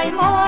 I'm on.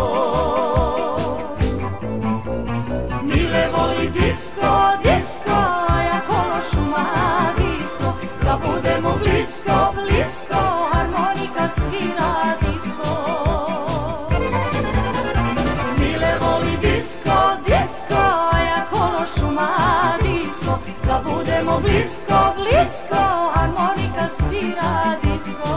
blisko, blisko, harmonika svira disko.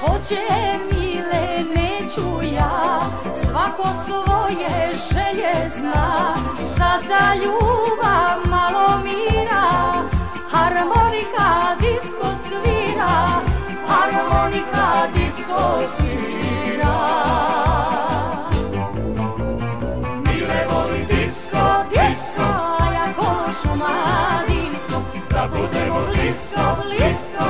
Hoće mile, neću ja, svako svoje želje zna, sad za ljubav harmonika disco svira. Mile voli disco, disco a ja košu ma da budemo blisko, blisko,